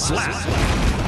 Slap. slap.